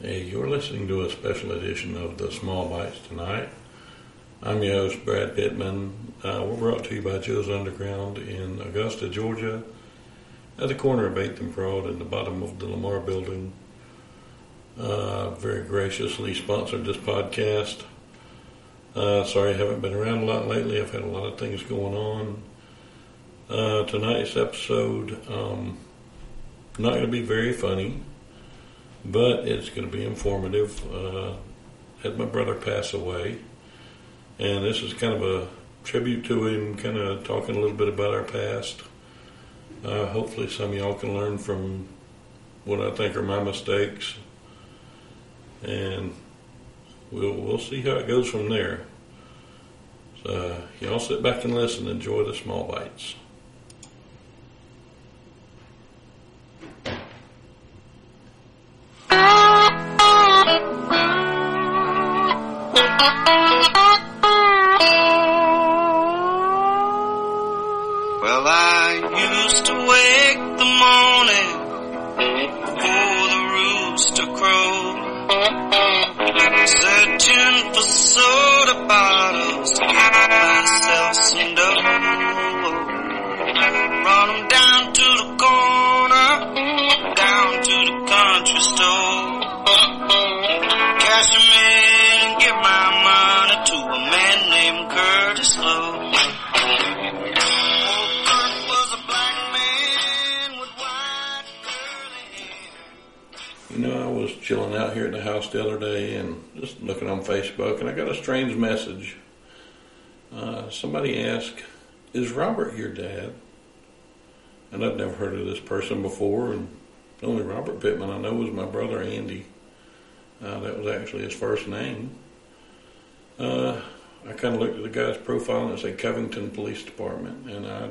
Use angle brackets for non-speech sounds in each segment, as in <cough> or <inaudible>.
Hey, you're listening to a special edition of the Small Bites tonight. I'm your host, Brad Pittman. Uh, we're brought to you by Joe's Underground in Augusta, Georgia, at the corner of 8th and Broad in the bottom of the Lamar building. Uh, very graciously sponsored this podcast. Uh, sorry I haven't been around a lot lately. I've had a lot of things going on. Uh, tonight's episode, um, not going to be very funny, but it's going to be informative. Uh, had my brother pass away, and this is kind of a tribute to him, kind of talking a little bit about our past. Uh, hopefully, some of y'all can learn from what I think are my mistakes, and we'll we'll see how it goes from there. So, y'all sit back and listen. Enjoy the small bites. Well, I used to wake the morning before the rooster crowed, searching for soda bottles myself some dough. Run down to the corner, down to the country store, here at the house the other day and just looking on Facebook, and I got a strange message. Uh, somebody asked, "Is Robert your dad?" And I'd never heard of this person before, and the only Robert Pittman I know was my brother Andy. Uh, that was actually his first name. Uh, I kind of looked at the guy's profile and it said Covington Police Department, and I,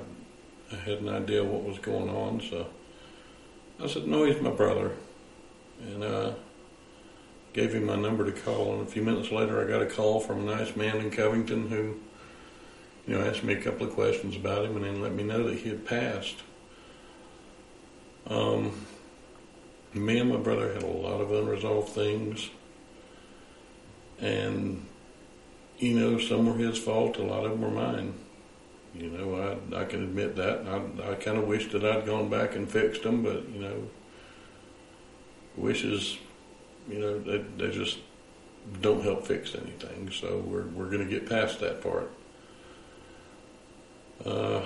I had an idea what was going on, so I said, "No, he's my brother." and uh, gave him my number to call. And a few minutes later, I got a call from a nice man in Covington who, you know, asked me a couple of questions about him and then let me know that he had passed. Um, me and my brother had a lot of unresolved things, and you know, some were his fault, a lot of them were mine. You know, I I can admit that. I I kind of wish that I'd gone back and fixed them, but you know, wishes, you know, they, they just don't help fix anything. So we're we're going to get past that part. Uh,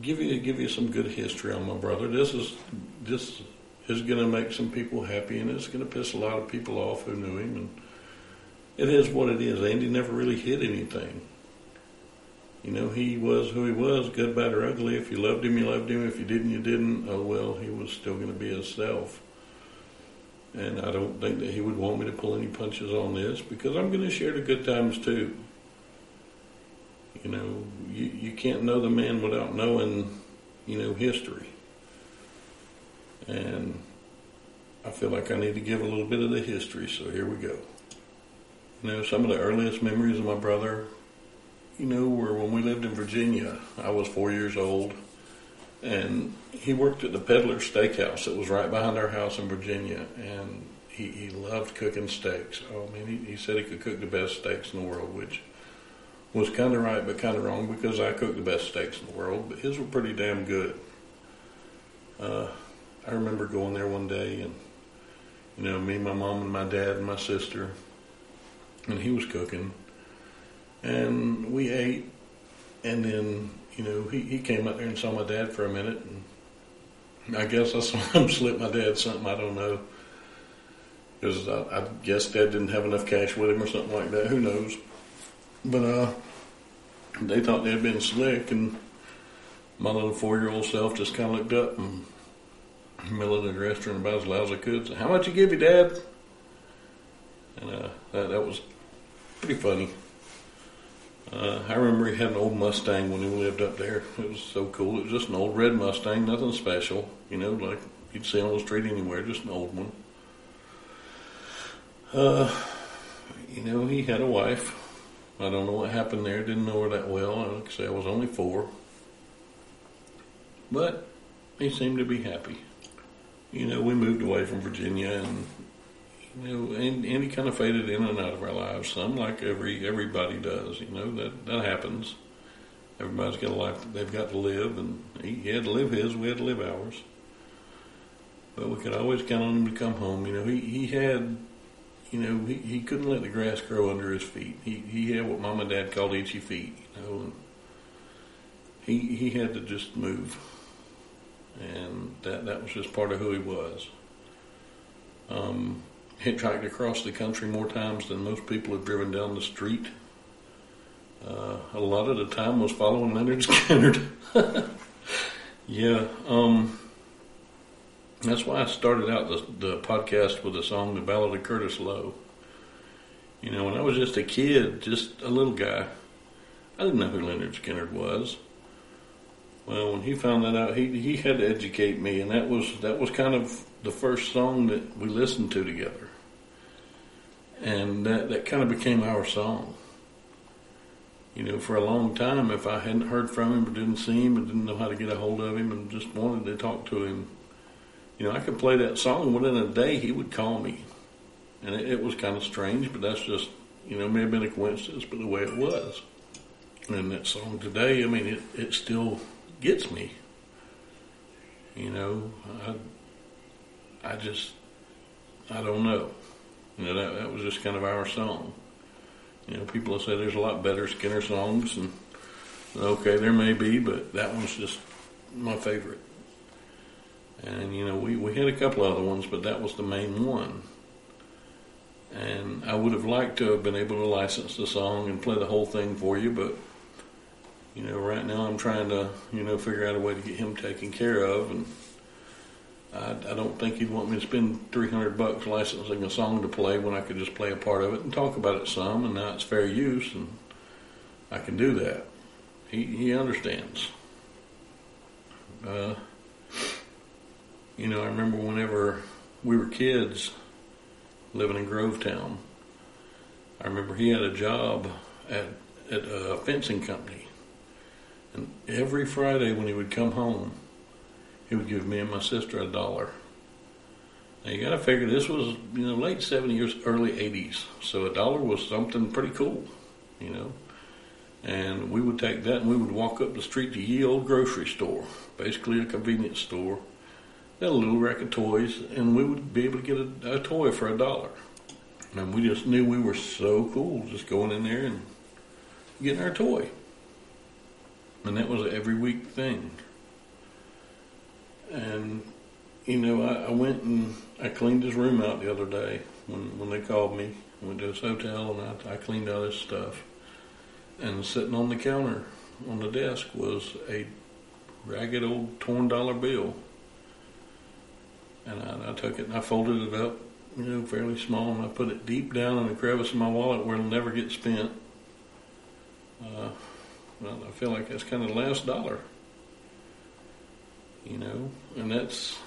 give you give you some good history on my brother. This is this is going to make some people happy, and it's going to piss a lot of people off who knew him. And it is what it is. Andy never really hid anything. You know, he was who he was, good, bad, or ugly. If you loved him, you loved him. If you didn't, you didn't. Oh well, he was still going to be himself. And I don't think that he would want me to pull any punches on this because I'm going to share the good times too. You know, you, you can't know the man without knowing, you know, history. And I feel like I need to give a little bit of the history, so here we go. You know, some of the earliest memories of my brother, you know, were when we lived in Virginia. I was four years old and he worked at the Peddler Steakhouse that was right behind our house in Virginia, and he, he loved cooking steaks. Oh man, he, he said he could cook the best steaks in the world, which was kind of right but kind of wrong because I cook the best steaks in the world, but his were pretty damn good. Uh, I remember going there one day, and you know, me, my mom, and my dad, and my sister, and he was cooking, and we ate, and then you know, he, he came up there and saw my dad for a minute, and I guess I <laughs> saw him slip my dad something. I don't know, because I, I guess dad didn't have enough cash with him or something like that. Who knows? But uh, they thought they'd been slick, and my little four-year-old self just kind of looked up and in the restaurant about as loud as I could. Said, How much you give you, Dad? And uh, that that was pretty funny. Uh, I remember he had an old Mustang when he lived up there. It was so cool. It was just an old red Mustang, nothing special, you know, like you'd see on the street anywhere, just an old one. Uh, you know, he had a wife. I don't know what happened there. Didn't know her that well. Like I say, I was only four. But he seemed to be happy. You know, we moved away from Virginia and You know, and, he kind of faded in and out of our lives. Some, like every everybody does. You know that that happens. Everybody's got a life that they've got to live, and he, he had to live his. We had to live ours. But we could always count on him to come home. You know, he he had, you know, he, he couldn't let the grass grow under his feet. He he had what mom and dad called itchy feet. You know, and he he had to just move, and that that was just part of who he was. Um, hitchhiked across the country more times than most people have driven down the street. Uh, a lot of the time was following Lynyrd Skynyrd. <laughs> yeah, um, that's why I started out the, the podcast with the song "The Ballad of Curtis Loew." You know, when I was just a kid, just a little guy, I didn't know who Lynyrd Skynyrd was. Well, when he found that out, he he had to educate me, and that was that was kind of the first song that we listened to together, and that that kind of became our song. You know, for a long time, if I hadn't heard from him or didn't see him and didn't know how to get a hold of him and just wanted to talk to him, you know, I could play that song within a day. He would call me, and it, it was kind of strange, but that's just you know may have been a coincidence, but the way it was. And that song today, I mean, it it still gets me. You know, I, I just, I don't know. You know, that, that was just kind of our song. You know, people said there's a lot better Skynyrd songs, and okay, there may be, but that one's just my favorite. And, you know, we, we had a couple other ones, but that was the main one. And I would have liked to have been able to license the song and play the whole thing for you, but you know, right now I'm trying to, you know, figure out a way to get him taken care of, and I, I don't think he'd want me to spend 300 bucks licensing a song to play when I could just play a part of it and talk about it some, and now it's fair use, and I can do that. He he understands. Uh, you know, I remember whenever we were kids living in Grovetown. I remember he had a job at at a fencing company and every Friday when he would come home, he would give me and my sister a dollar. Now you got to figure this was you know late seventies, early eighties, so a dollar was something pretty cool, you know. And we would take that and we would walk up the street to Ye Old Grocery Store, basically a convenience store. They had a little rack of toys, and we would be able to get a, a toy for a dollar. And we just knew we were so cool, just going in there and getting our toy and that was an every week thing. And you know, I, I, went and I cleaned his room out the other day when when they called me. Went to his hotel and I, I cleaned all his stuff. And sitting on the counter on the desk was a ragged old torn dollar bill. And I, I took it and I folded it up, you know, fairly small, and I put it deep down in a crevice in my wallet where it'll never get spent. Uh, well, I feel like that's kind of the last dollar. You know, and that's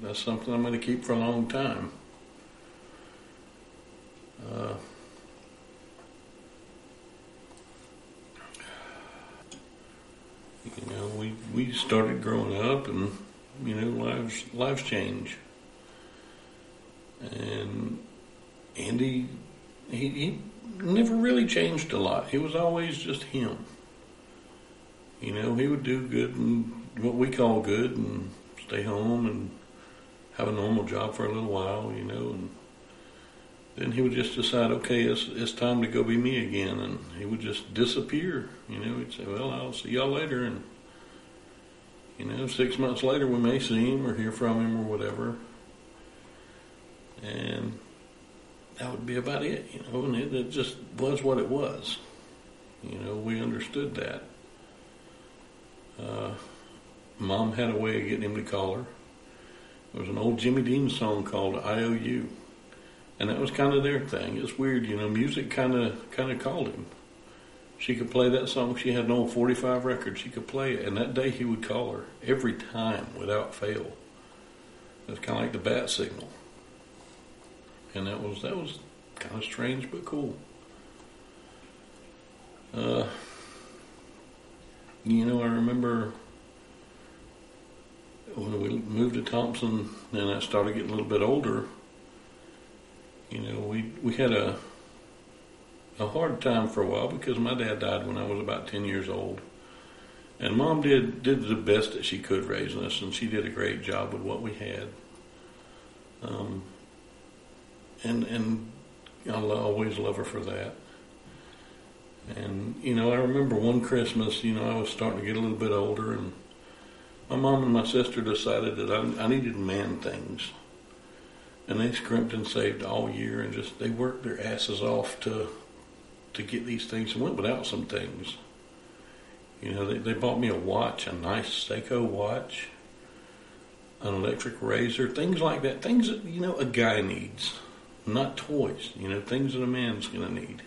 that's something I'm going to keep for a long time. Uh, you know, we we started growing up, and you know, lives lives change. And Andy, he, he never really changed a lot. He was always just him. You know, he would do good and what we call good and stay home and have a normal job for a little while, you know, and then he would just decide, okay, it's it's time to go be me again, and he would just disappear. You know, he'd say, well, I'll see y'all later, and you know, six months later we may see him or hear from him or whatever, and that would be about it. You know, and it, it just was what it was. You know, we understood that. Uh, Mom had a way of getting him to call her. There was an old Jimmy Dean song called "I.O.U." and that was kind of their thing. It's weird, you know. Music kind of kind of called him. She could play that song. She had an old 45 record. She could play it, and that day he would call her every time without fail. It was kind of like the bat signal, and that was that was kind of strange but cool. Uh, you know, I remember when we moved to Thompson and I started getting a little bit older, you know, we we had a a hard time for a while because my dad died when I was about ten years old, and mom did did the best that she could raising us, and she did a great job with what we had. Um, and and I'll always love her for that. And you know, I remember one Christmas, you know, I was starting to get a little bit older, and my mom and my sister decided that I, I needed man things, and they scrimped and saved all year, and just they worked their asses off to to get these things, and went without some things. You know, they, they bought me a watch, a nice Seiko watch, an electric razor, things like that, things that you know a guy needs, not toys. You know, things that a man's going to need.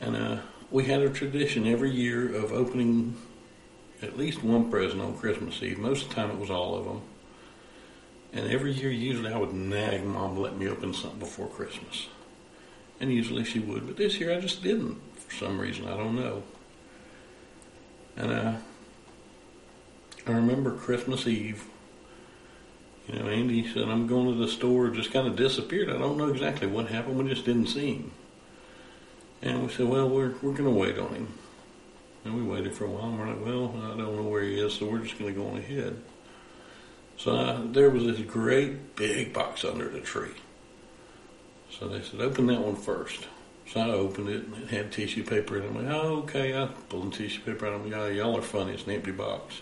And uh, we had a tradition every year of opening at least one present on Christmas Eve. Most of the time, it was all of them. And every year, usually, I would nag mom to let me open something before Christmas. And usually she would, but this year I just didn't for some reason. I don't know. And uh, I remember Christmas Eve. You know, Andy said, I'm going to the store, just kind of disappeared. I don't know exactly what happened. We just didn't see him. And we said, well, we're, we're going to wait on him. And we waited for a while, and we're like, well, I don't know where he is, so we're just going to go on ahead. So uh, there was this great big box under the tree. So they said, open that one first. So I opened it, and it had tissue paper in it. I'm like, oh, okay. I pulled the tissue paper out. I'm like, oh, y'all are funny. It's an empty box.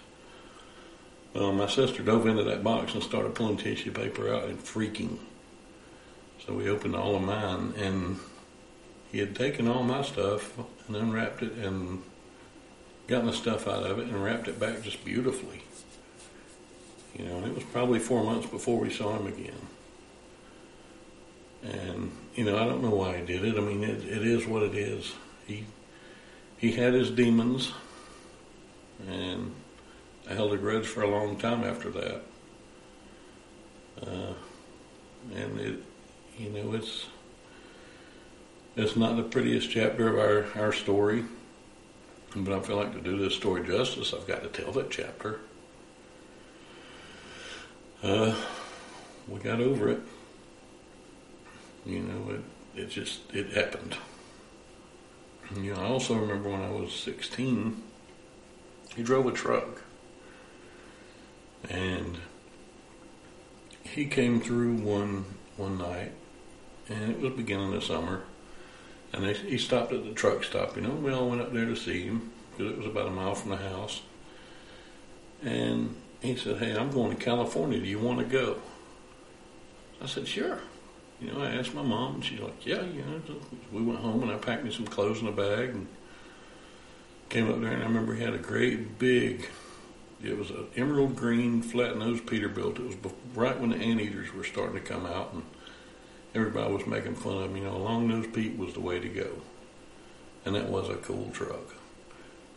Well, my sister dove into that box and started pulling tissue paper out and freaking. So we opened all of mine, and he had taken all my stuff and unwrapped it and gotten the stuff out of it and wrapped it back just beautifully. You know, and it was probably four months before we saw him again. And you know, I don't know why I did it. I mean, it, it is what it is. He he had his demons, and I held a grudge for a long time after that. Uh, and it, you know, it's it's not the prettiest chapter of our our story, but I feel like to do this story justice, I've got to tell that chapter. Uh, we got over it. You know, it it just it happened. You know, I also remember when I was 16, he drove a truck. And he came through one one night, and it was beginning of summer, and they, he stopped at the truck stop. You know, we all went up there to see him because it was about a mile from the house. And he said, "Hey, I'm going to California. Do you want to go?" I said, "Sure." You know, I asked my mom, and she's like, "Yeah, you know." So we went home, and I packed me some clothes in a bag, and came up there. And I remember he had a great big. It was an emerald green flat nose Peterbilt. It was right when the anteaters were starting to come out, and everybody was making fun of him. You know, long nose Pete was the way to go, and that was a cool truck,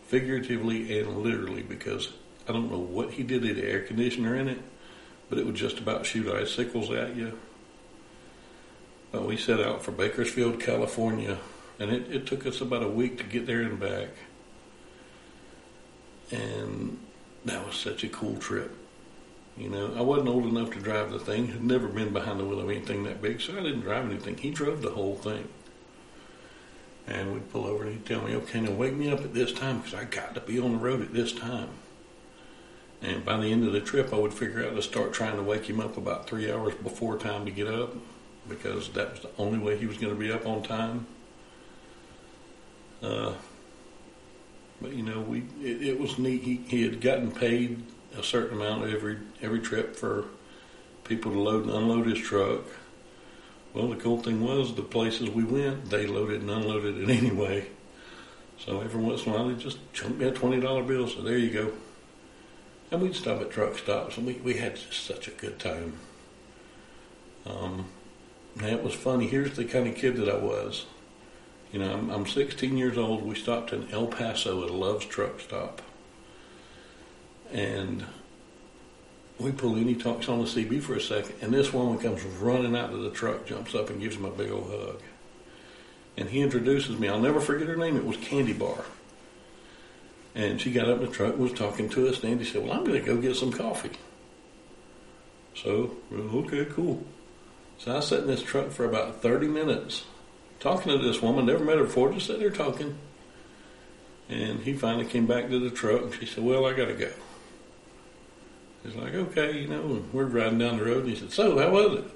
figuratively and literally, because I don't know what he did to the air conditioner in it, but it would just about shoot icicles at you. But we set out for Bakersfield, California, and it, it took us about a week to get there and back. And that was such a cool trip. You know, I wasn't old enough to drive the thing. Had never been behind the wheel of anything that big, so I didn't drive anything. He drove the whole thing. And we'd pull over and he'd tell me, okay, now wake me up at this time because I got to be on the road at this time. And by the end of the trip, I would figure out to start trying to wake him up about three hours before time to get up because that was the only way he was going to be up on time. Uh, but you know, we it, it was neat. He, he had gotten paid a certain amount every every trip for people to load and unload his truck. Well, the cool thing was the places we went, they loaded and unloaded it <laughs> anyway. So every once in a while, they just chunked me a twenty dollar bill. So there you go. And we'd stop at truck stops, and we, we had just such a good time. Um, and it was funny. Here's the kind of kid that I was. You know, I'm, I'm 16 years old. We stopped in El Paso at a Love's truck stop. And we pull in, he talks on the CB for a second, and this woman comes running out to the truck, jumps up and gives him a big old hug. And he introduces me. I'll never forget her name. It was Candy Bar. And she got up in the truck, was talking to us, and Andy said, Well, I'm going to go get some coffee. So, okay, cool. So So I sat in this truck for about 30 minutes talking to this woman, never met her before, just sat there talking. And he finally came back to the truck and she said, Well, I got to go. He's like, Okay, you know, and we're riding down the road. And he said, So, how was it?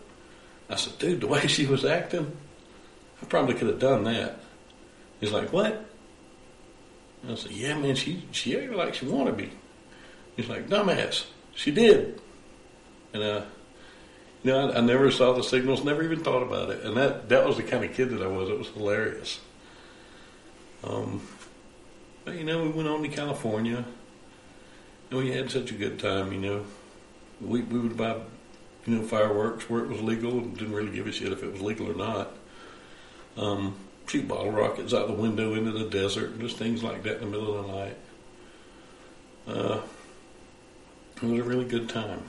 I said, Dude, the way <laughs> she was acting, I probably could have done that. He's like, What? I said, Yeah, man, she, she acted like she wanted me. He's like, Dumbass, she did. And, uh, you know, I, I never saw the signals, never even thought about it. And that, that was the kind of kid that I was. It was hilarious. Um, but, you know, we went on to California. And we had such a good time, you know. We, we would buy, you know, fireworks where it was legal and didn't really give a shit if it was legal or not. Um, shoot bottle rockets out the window into the desert, just things like that in the middle of the night. Uh, it was a really good time.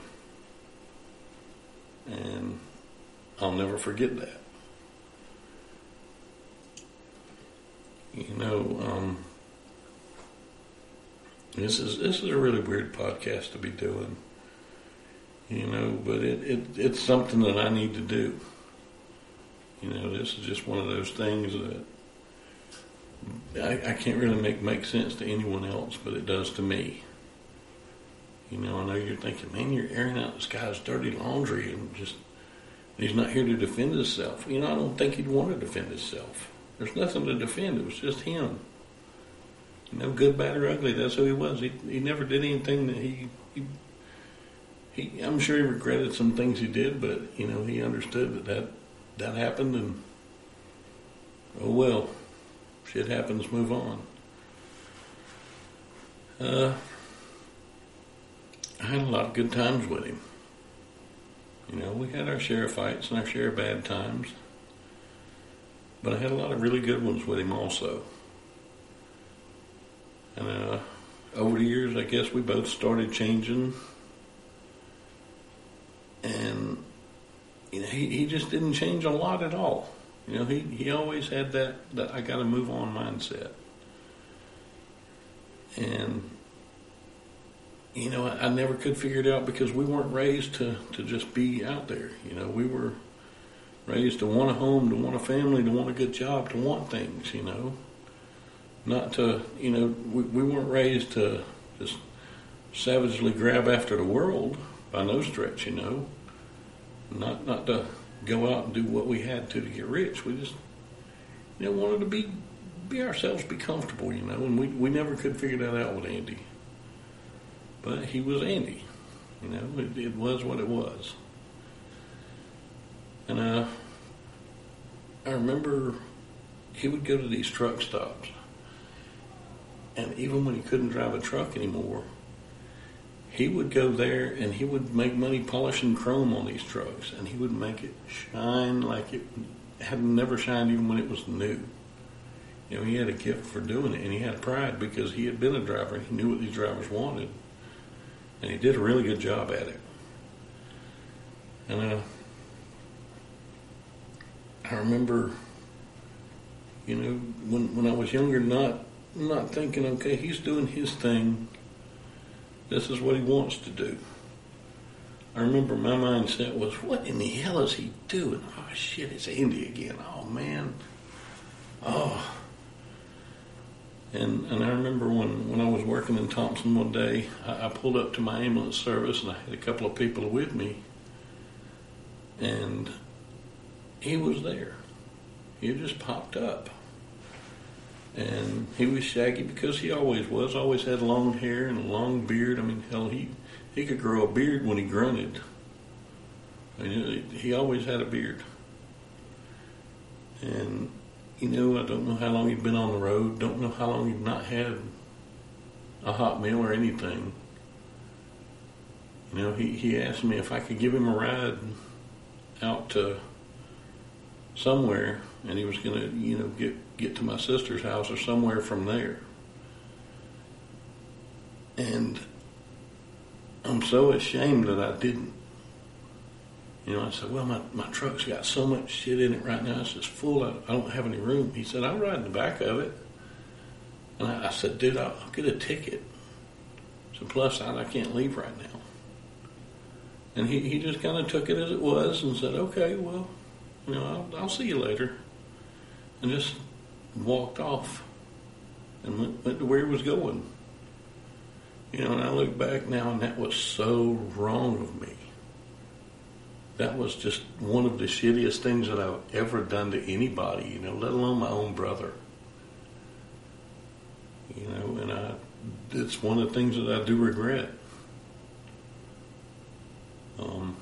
And I'll never forget that. You know, um, this is this is a really weird podcast to be doing. You know, but it, it it's something that I need to do. You know, this is just one of those things that I, I can't really make make sense to anyone else, but it does to me. You know, I know you're thinking, man, you're airing out this guy's dirty laundry and just he's not here to defend himself. You know, I don't think he'd want to defend himself. There's nothing to defend. It was just him. You know, good, bad, or ugly. That's who he was. He he never did anything that he he. he I'm sure he regretted some things he did, but you know he understood that that, that happened, and oh well, shit happens. Move on. Uh, I had a lot of good times with him. You know, we had our share of fights and our share of bad times. But I had a lot of really good ones with him also. And uh, over the years, I guess we both started changing. And, you know, he, he just didn't change a lot at all. You know, he, he always had that, that I got to move on mindset. And you know, I, I never could figure it out because we weren't raised to, to just be out there. You know, we were raised to want a home, to want a family, to want a good job, to want things, you know. Not to, you know, we, we weren't raised to just savagely grab after the world by no stretch, you know. Not not to go out and do what we had to to get rich. We just, you know, wanted to be be ourselves, be comfortable, you know. And we we never could figure that out with Andy. But he was Andy. You know, it, it was what it was. And uh, I remember he would go to these truck stops. And even when he couldn't drive a truck anymore, he would go there and he would make money polishing chrome on these trucks. And he would make it shine like it had never shined even when it was new. You know, he had a gift for doing it and he had pride because he had been a driver and he knew what these drivers wanted and he did a really good job at it. And uh, I remember, you know, when when I was younger, not not thinking, okay, he's doing his thing. This is what he wants to do. I remember my mindset was, what in the hell is he doing? Oh shit, it's Andy again. Oh man. Oh, and and I remember when, when I was working in Thompson one day, I, I pulled up to my ambulance service and I had a couple of people with me, and he was there. He just popped up, and he was shaggy because he always was. Always had long hair and a long beard. I mean, hell, he he could grow a beard when he grunted. I mean, he always had a beard, and you know, I don't know how long he'd been on the road. Don't know how long he'd not had a hot meal or anything. You know, he, he asked me if I could give him a ride out to somewhere, and he was going to, you know, get get to my sister's house or somewhere from there. And I'm so ashamed that I didn't. You know, I said, well, my, my truck's got so much shit in it right now. It's just full. I, I don't have any room. He said, I'll ride in the back of it. And I, I said, dude, I'll, I'll, get a ticket. So plus side, I can't leave right now. And he, he just kind of took it as it was and said, okay, well, you know, I'll, I'll see you later. And just walked off and went, went to where he was going. You know, and I look back now, and that was so wrong of me. That was just one of the shittiest things that I've ever done to anybody, you know, let alone my own brother. You know, and I, it's one of the things that I do regret. Um,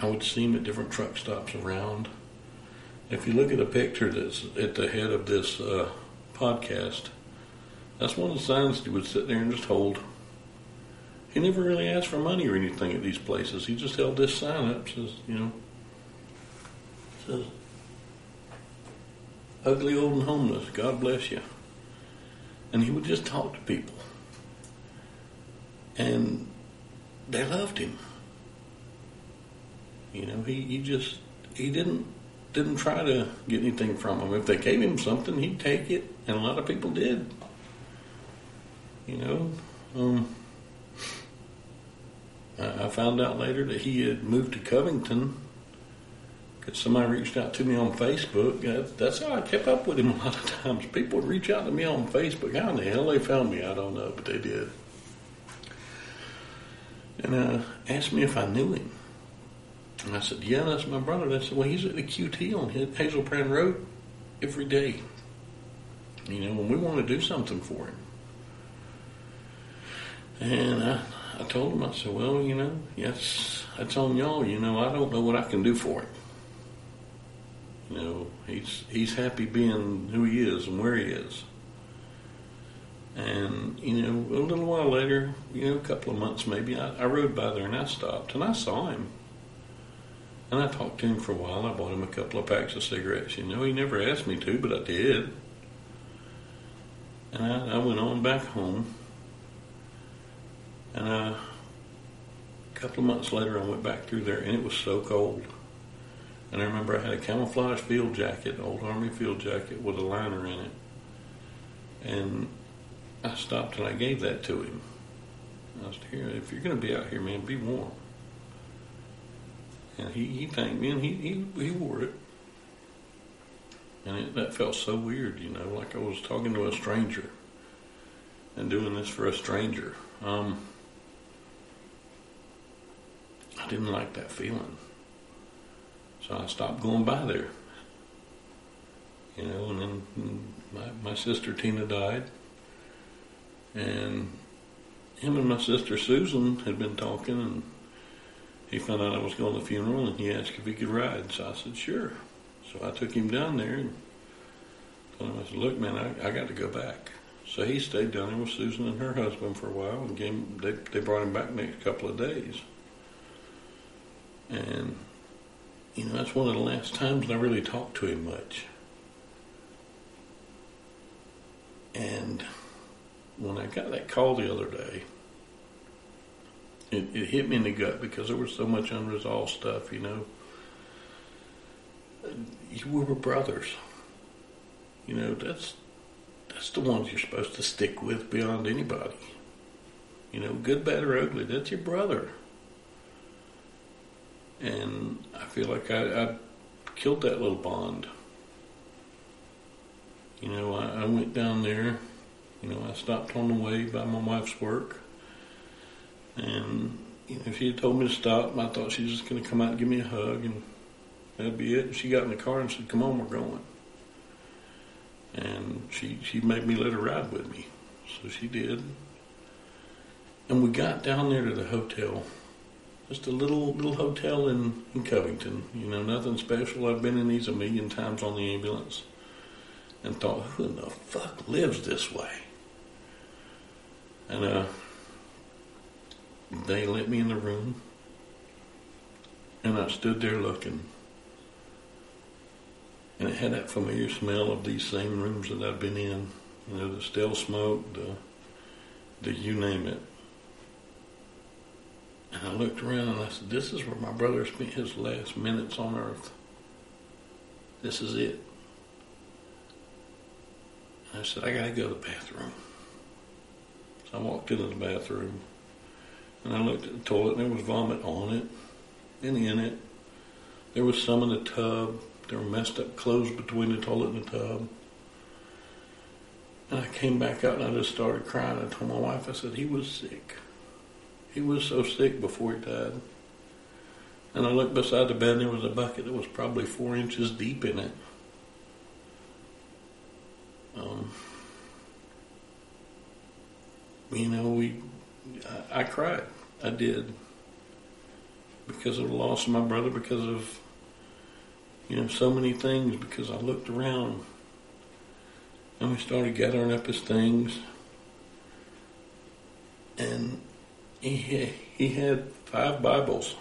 I would see him at different truck stops around. If you look at a picture that's at the head of this uh, podcast, that's one of the signs he would sit there and just hold. He never really asked for money or anything at these places. He just held this sign up, says, you know, says, ugly old and homeless, God bless you. And he would just talk to people. And they loved him. You know, he, he just he didn't didn't try to get anything from him. If they gave him something, he'd take it, and a lot of people did. You know, um, I, found out later that he had moved to Covington because somebody reached out to me on Facebook. That, that's how I kept up with him <laughs> a lot of times. People would reach out to me on Facebook. How in the hell they found me, I don't know, but they did. And uh, asked me if I knew him. And I said, Yeah, that's my brother. They said, Well, he's at the QT on Hazelbrand Road every day. You know, and we want to do something for him. And I, I told him, I said, Well, you know, yes, that's on y'all. You know, I don't know what I can do for him. You know, he's he's happy being who he is and where he is. And, you know, a little while later, you know, a couple of months maybe, I, I rode by there and I stopped and I saw him. And I talked to him for a while. I bought him a couple of packs of cigarettes. You know, he never asked me to, but I did. And I, I went on back home. And uh, a couple of months later, I went back through there, and it was so cold. And I remember I had a camouflage field jacket, old Army field jacket with a liner in it. And I stopped and I gave that to him. I said, "Here, if you're going to be out here, man, be warm." And he, he thanked me, and he, he he wore it. And it, that felt so weird, you know, like I was talking to a stranger and doing this for a stranger. Um, I didn't like that feeling. So I stopped going by there. You know, and then my, my sister Tina died. And him and my sister Susan had been talking, and he found out I was going to the funeral, and he asked if he could ride. So I said, sure. So I took him down there, and told him, I said, look, man, I, I got to go back. So he stayed down there with Susan and her husband for a while, and came, they, they brought him back next couple of days. And, you know, that's one of the last times I really talked to him much. And when I got that call the other day, it, it hit me in the gut because there was so much unresolved stuff, you know. We were brothers. You know, that's that's the ones you're supposed to stick with beyond anybody. You know, good, bad, or ugly, that's your brother. And I feel like I, I killed that little bond. You know, I, I went down there you know, I stopped on the way by my wife's work. And, you know, if she had told me to stop, I thought she was just going to come out and give me a hug and that'd be it. And she got in the car and said, come on, we're going. And she, she made me let her ride with me. So she did. And we got down there to the hotel. Just a little little hotel in, in Covington. You know, nothing special. I've been in these a million times on the ambulance. And thought, who in the fuck lives this way? And uh, they let me in the room, and I stood there looking. And it had that familiar smell of these same rooms that I've been in. You know, the stale smoke, the, the you name it. And I looked around and I said, This is where my brother spent his last minutes on earth. This is it. I said, I gotta go to the bathroom. So I walked into the bathroom and I looked at the toilet and there was vomit on it and in it. There was some in the tub. There were messed up clothes between the toilet and the tub. And I came back out and I just started crying. I told my wife, I said, he was sick. He was so sick before he died. And I looked beside the bed and there was a bucket that was probably four inches deep in it. Um, you know, we, I, I cried. I did. Because of the loss of my brother, because of, you know, so many things, because I looked around and we started gathering up his things. And he, he had five Bibles.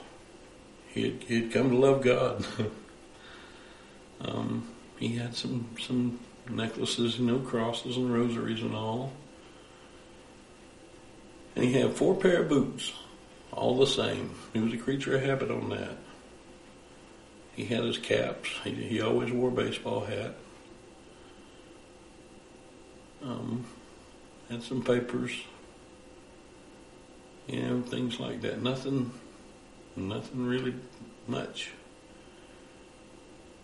He had, he had come to love God. <laughs> um, he had some, some necklaces, you know, crosses and rosaries and all. And he had four pair of boots, all the same. He was a creature of habit on that. He had his caps. He, he always wore a baseball hat. Um, had some papers, you know, things like that. Nothing, nothing really much.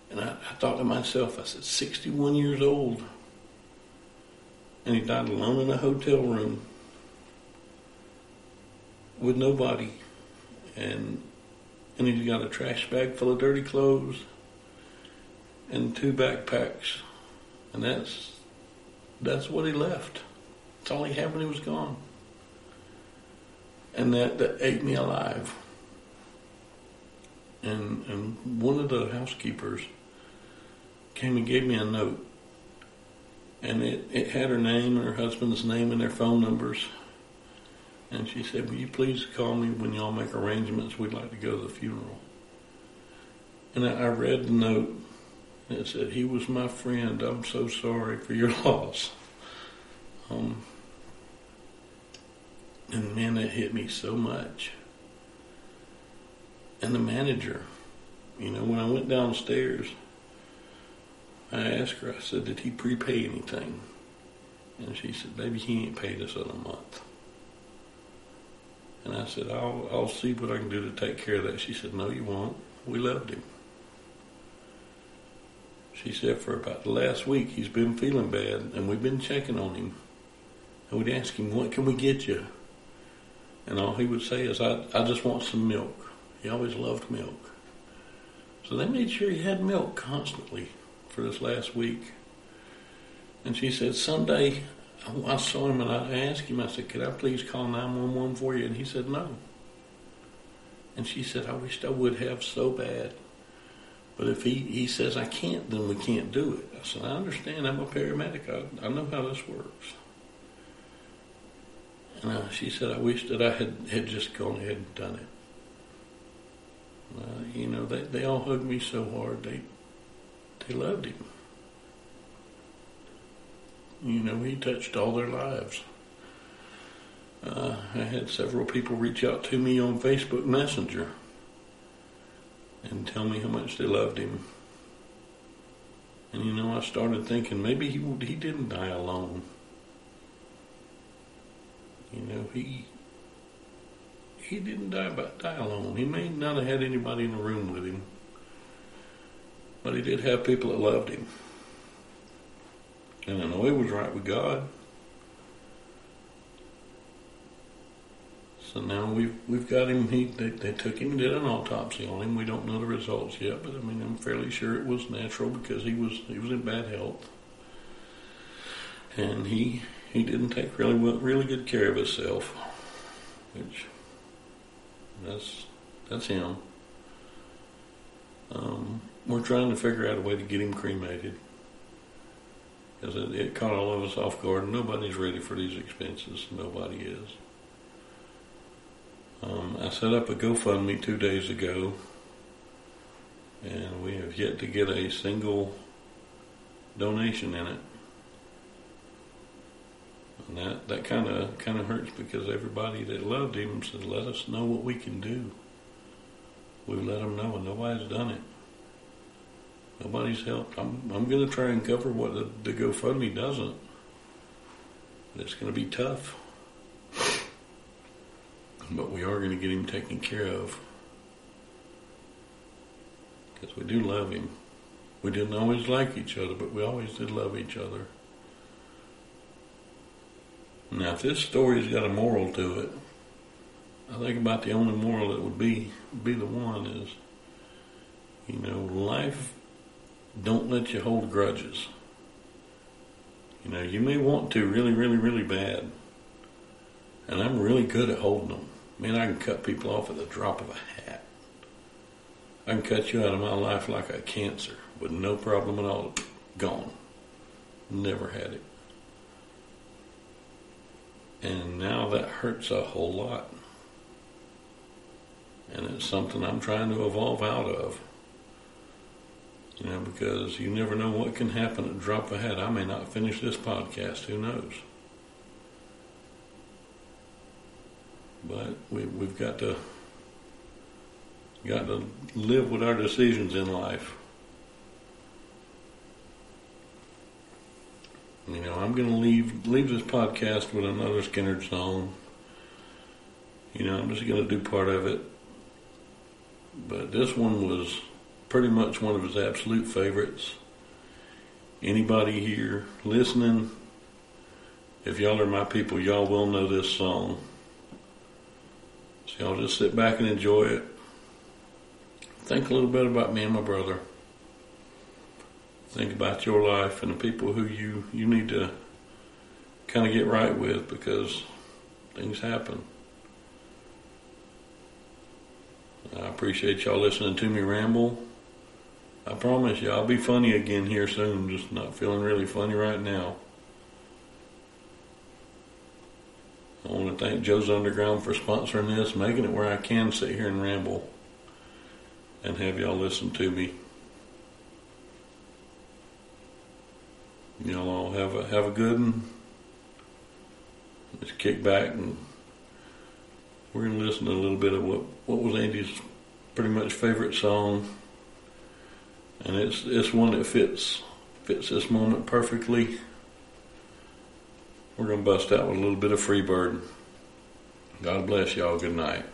And I, I thought to myself, I said, 61 years old, and he died alone in a hotel room with nobody, and and he's got a trash bag full of dirty clothes and two backpacks, and that's that's what he left. That's all he had when he was gone, and that that ate me alive. And and one of the housekeepers came and gave me a note, and it it had her name and her husband's name and their phone numbers. And she said, Will you please call me when y'all make arrangements? We'd like to go to the funeral. And I, read the note, and it said, He was my friend. I'm so sorry for your <laughs> loss. Um, and man, that hit me so much. And the manager, you know, when I went downstairs, I asked her, I said, Did he prepay anything? And she said, Baby, he ain't paid us in a month. And I said, I'll, I'll see what I can do to take care of that. She said, No, you won't. We loved him. She said, For about the last week, he's been feeling bad, and we've been checking on him. And we'd ask him, What can we get you? And all he would say is, I, I just want some milk. He always loved milk. So they made sure he had milk constantly for this last week. And she said, Someday I saw him and I asked him, I said, Could I please call 911 for you? And he said, No. And she said, I wished I would have so bad. But if he, he says I can't, then we can't do it. I said, I understand. I'm a paramedic. I, I know how this works. And uh, she said, I wish that I had, had just gone ahead and done it. Uh, you know, they, they all hugged me so hard. They, they loved him. You know, he touched all their lives. Uh, I had several people reach out to me on Facebook Messenger and tell me how much they loved him. And you know, I started thinking maybe he he didn't die alone. You know, he he didn't die die alone. He may not have had anybody in the room with him, but he did have people that loved him. And I know he was right with God. So now we've we've got him. He they, they took him and did an autopsy on him. We don't know the results yet, but I mean I'm fairly sure it was natural because he was he was in bad health, and he he didn't take really really good care of himself, which that's that's him. Um, we're trying to figure out a way to get him cremated because it, caught all of us off guard. Nobody's ready for these expenses. Nobody is. Um, I set up a GoFundMe two days ago, and we have yet to get a single donation in it. And that, that kind of kind of hurts because everybody that loved him said, "Let us know what we can do." We've let them know, and nobody's done it. Nobody's helped. I'm I'm going to try and cover what the, the GoFundMe doesn't. It's going to be tough. But we are going to get him taken care of. because we do love Him. We didn't always like each other, but we always did love each other. Now, if this story's got a moral to it, I think about the only moral that would be be the one is, you know, life don't let you hold grudges. You know, you may want to really, really, really bad. And I'm really good at holding them. Man, I can cut people off at the drop of a hat. I can cut you out of my life like a cancer with no problem at all. Gone. Never had it. And now that hurts a whole lot. And it's something I'm trying to evolve out of. You know, because you never know what can happen at drop a hat. I may not finish this podcast. Who knows? But we, we've got to got to live with our decisions in life. You know, I'm going to leave leave this podcast with another Skynyrd song. You know, I'm just going to do part of it. But this one was pretty much one of his absolute favorites. Anybody here listening, if y'all are my people, y'all will know this song. So y'all just sit back and enjoy it. Think a little bit about me and my brother. Think about your life and the people who you, you need to kind of get right with because things happen. I appreciate y'all listening to me ramble. I promise you, I'll be funny again here soon. Just not feeling really funny right now. I want to thank Joe's Underground for sponsoring this, making it where I can sit here and ramble and have y'all listen to me. Y'all all have a have a good one. Just kick back and we're gonna listen to a little bit of what what was Andy's pretty much favorite song, and it's it's one that fits fits this moment perfectly. We're gonna bust out with a little bit of Freebird. God bless y'all. Good night.